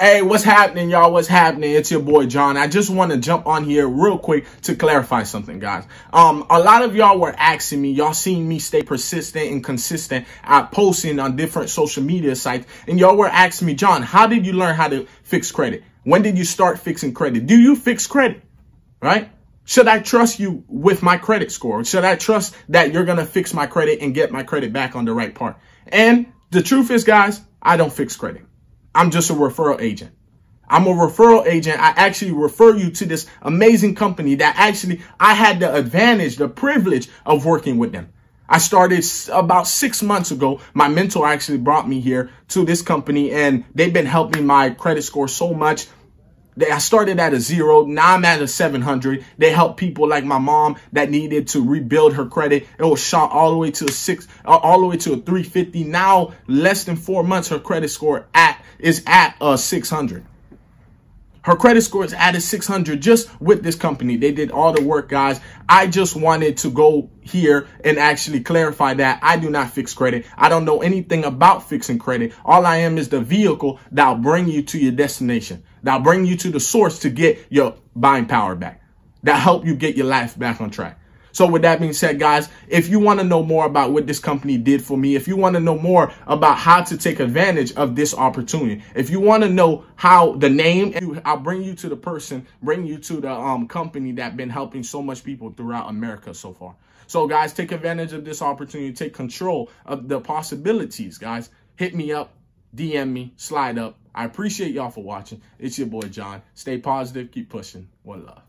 Hey, what's happening, y'all? What's happening? It's your boy John. I just want to jump on here real quick to clarify something, guys. Um, a lot of y'all were asking me, y'all seen me stay persistent and consistent at posting on different social media sites, and y'all were asking me, John, how did you learn how to fix credit? When did you start fixing credit? Do you fix credit? Right? Should I trust you with my credit score? Should I trust that you're going to fix my credit and get my credit back on the right part? And the truth is, guys, I don't fix credit. I'm just a referral agent. I'm a referral agent. I actually refer you to this amazing company that actually I had the advantage, the privilege of working with them. I started about six months ago. My mentor actually brought me here to this company and they've been helping my credit score so much. I started at a zero. Now I'm at a 700. They help people like my mom that needed to rebuild her credit. It was shot all the way to a six, uh, all the way to a 350. Now, less than four months, her credit score at is at a 600. Her credit score is at a 600 just with this company. They did all the work, guys. I just wanted to go here and actually clarify that I do not fix credit. I don't know anything about fixing credit. All I am is the vehicle that'll bring you to your destination. That'll bring you to the source to get your buying power back. That help you get your life back on track. So with that being said, guys, if you want to know more about what this company did for me, if you want to know more about how to take advantage of this opportunity, if you want to know how the name, I'll bring you to the person, bring you to the um, company that been helping so much people throughout America so far. So guys, take advantage of this opportunity, take control of the possibilities, guys. Hit me up, DM me, slide up. I appreciate y'all for watching. It's your boy, John. Stay positive, keep pushing. One love.